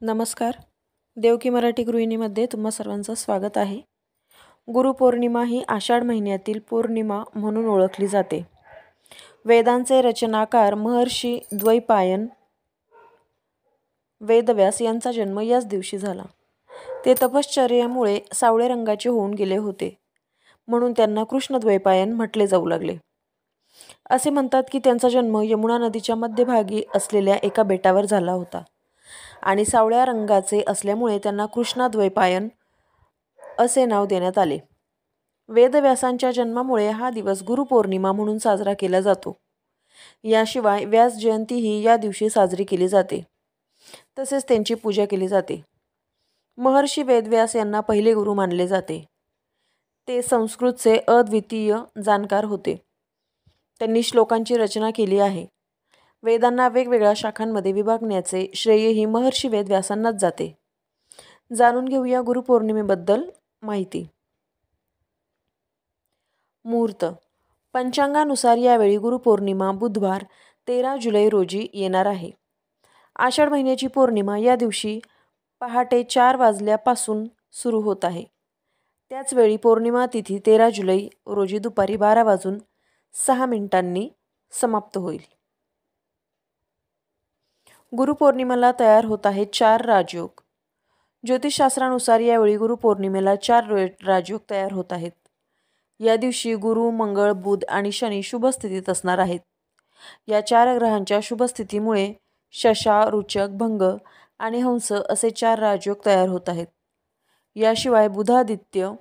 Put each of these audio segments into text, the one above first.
नमस्कार. देवकी मराठी गृहिणीमध्ये तुम्हा सर्वांचं स्वागत आहे. गुरुपौर्णिमा ही आषाढ महिन्यातील पौर्णिमा म्हणून ओळखली जाते. वेदांचे रचनाकार महर्षी द्वैपायन वेदव्यास यांचा जन्म याच दिवशी झाला. ते तपश्चर्यामुळे सावळे रंगाचे होऊन गेले होते. म्हणून त्यांना कृष्ण द्वैपायन म्हटले जाऊ लागले. असे म्हणतात की त्यांचा जन्म यमुना नदीच्या मध्यभागी असलेल्या एका बेटावर झाला होता. आणि सावळ्या रंगाचे असल्यामुळे त्यांना कृष्णाद्वैपायन असे नाव देण्यात आले. वेदव्यासांच्या जन्मामुळे हा दिवस गुरुपौर्णिमा म्हणून साजरा केला जातो. याशिवाय व्यास जयंतीही या दिवशी साजरी केली जाते. तसेच त्यांची पूजा केली जाते. महर्षी वेदव्यास यांना पहिले गुरु मानले जाते. ते संस्कृतचे अद्वितीय जाणकार होते. त्यांनी श्लोकांची रचना केली आहे. वेदांना वेगवेगळ्या शाखांमध्ये विभागण्याचे श्रेयही महर्षी महर्षी वेदव्यासांनाच जाते. जाणून घेऊया गुरुपौर्णिमेबद्दल माहिती. मुहूर्त. पंचांगानुसार यावेळी गुरुपौर्णिमा बुधवार तेरा जुलै रोजी येणार आहे. आषाढ महिन्याची पौर्णिमा या दिवशी पहाटे चार वाजल्यापासून सुरू होत आहे. त्याचवेळी पौर्णिमा तिथी तेरा जुलै रोजी दुपारी बारा वाजून सहा मिनिटांनी समाप्त होईल. गुरुपौर्णिमेला तयार होत आहे चार राजयोग. ज्योतिषशास्त्रानुसार यावेळी गुरुपौर्णिमेला चार राजयोग तयार होत आहेत. या दिवशी गुरु मंगळ बुध आणि शनी शुभस्थितीत असणार आहेत. या चार ग्रहांच्या शुभस्थितीमुळे शशा रुचक भंग आणि हंस असे चार राजयोग तयार होत आहेत. याशिवाय बुधादित्य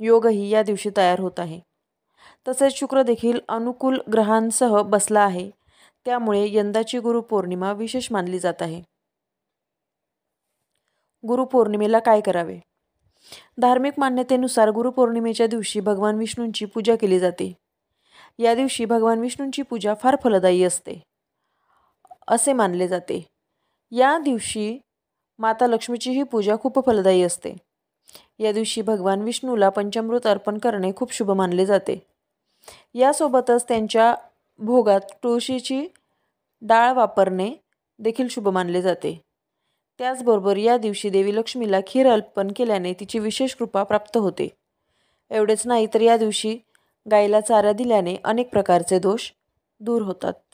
योगही या दिवशी तयार होत आहे. तसेच शुक्र देखील अनुकूल ग्रहांसह बसला आहे. त्यामुळे यंदाची गुरुपौर्णिमा विशेष मानली जात आहे. गुरुपौर्णिमेला काय करावे? धार्मिक मान्यतेनुसार गुरुपौर्णिमेच्या दिवशी भगवान विष्णूंची पूजा केली जाते. या दिवशी भगवान विष्णूंची पूजा फार फलदायी असते असे मानले जाते. या दिवशी माता लक्ष्मीचीही पूजा खूप फलदायी असते. या दिवशी भगवान विष्णूला पंचामृत अर्पण करणे खूप शुभ मानले जाते. यासोबतच त्यांच्या भोगात तुळशीची डाळ वापरणे देखील शुभ मानले जाते. त्याचबरोबर या दिवशी देवी लक्ष्मीला खीर अर्पण केल्याने तिची विशेष कृपा प्राप्त होते. एवढेच नाही तर या दिवशी गायीला चारा दिल्याने अनेक प्रकारचे दोष दूर होतात.